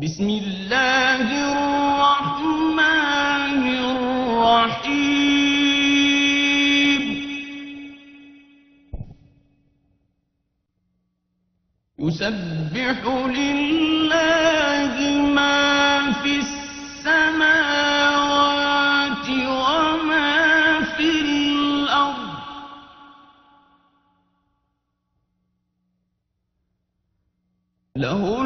بسم الله الرحمن الرحيم. يسبح لله ما في السماوات وما في الأرض. له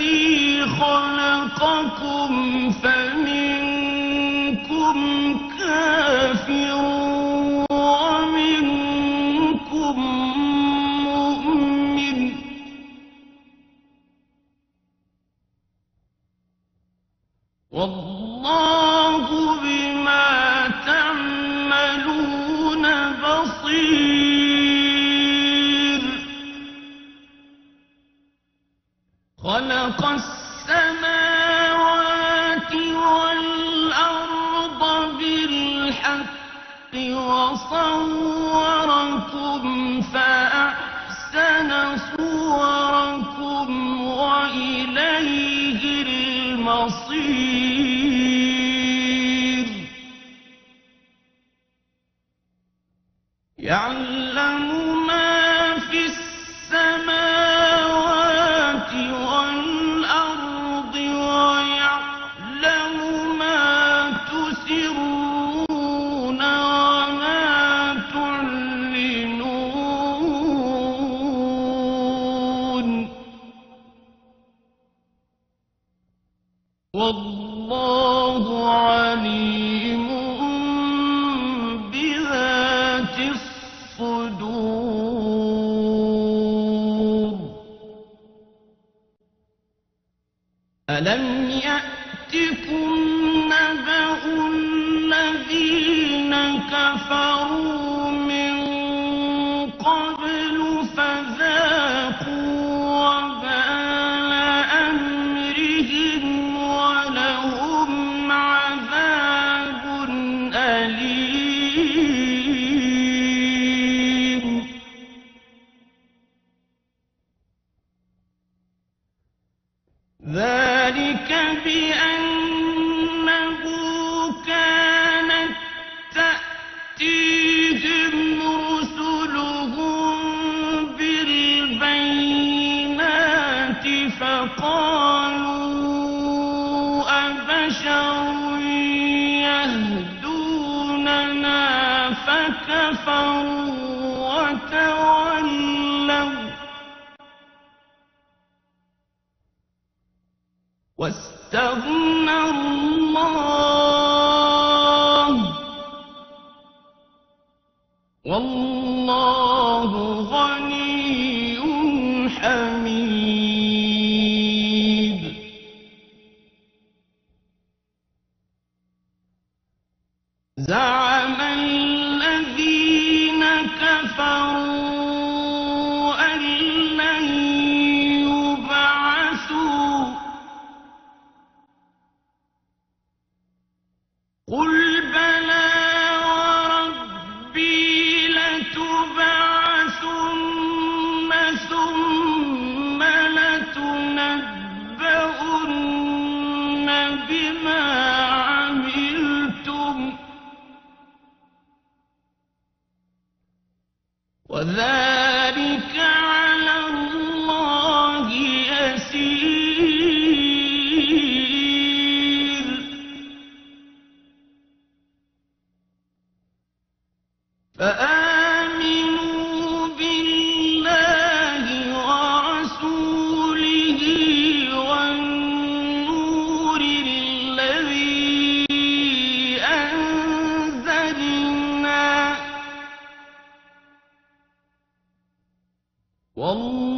الذي خلقكم فمنكم كافر ومنكم مؤمن. والله خلق السماوات والأرض بالحق وصوركم فأحسن صوركم وإليه المصير. ألم يأتكم نبأ الذين كفروا واستغنى الله. والله غني حميد. زعم والله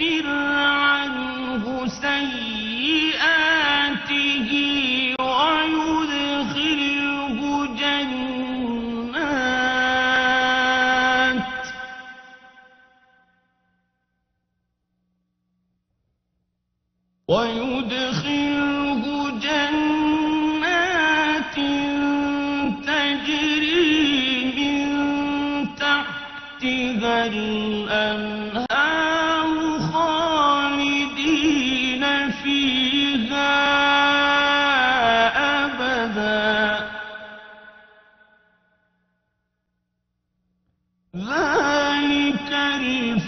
يكفر عنه سيئاته ويدخله جنات. ويدخله جنات تجري من تحتها الأنهار.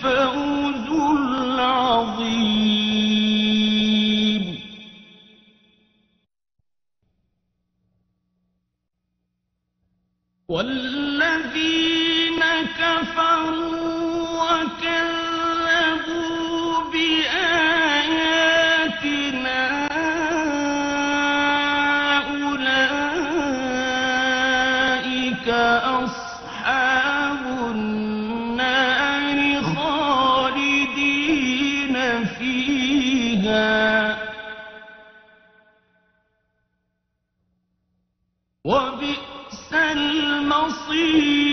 فأولئك المصير.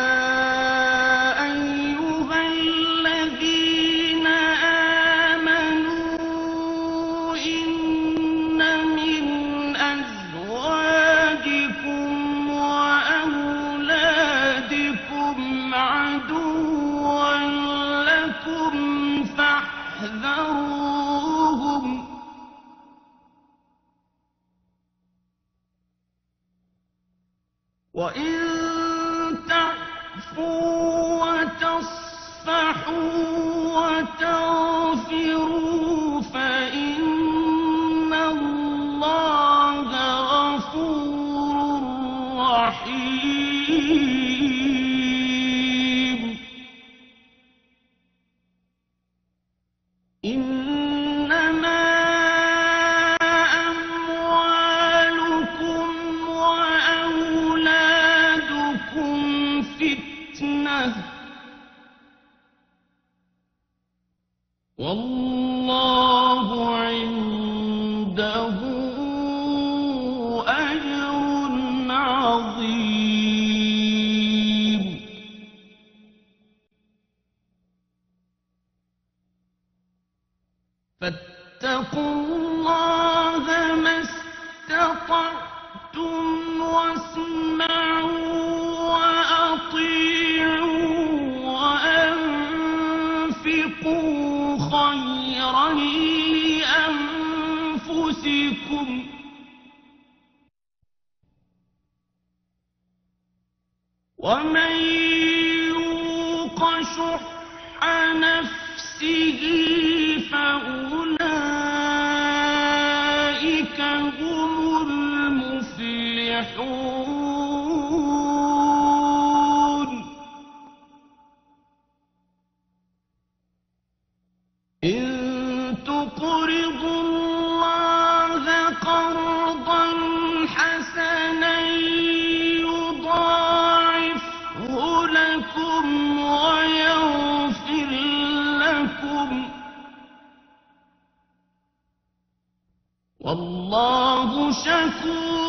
وإن والله عنده أجر عظيم. فاتقوا الله ما استطعتم واسمعوا ومن يوق شح نفسه فأولئك هم المفلحون تكون